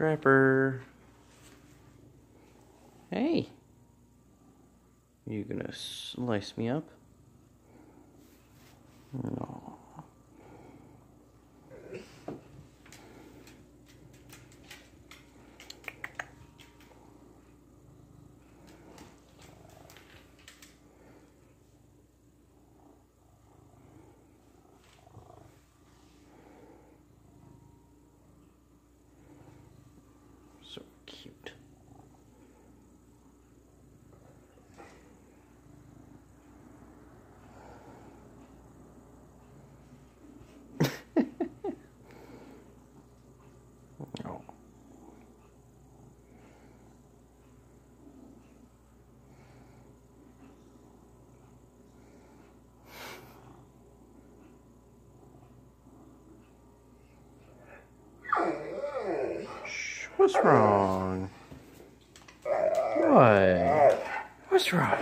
Trapper. Hey. You gonna slice me up? No. What's wrong? What? What's wrong?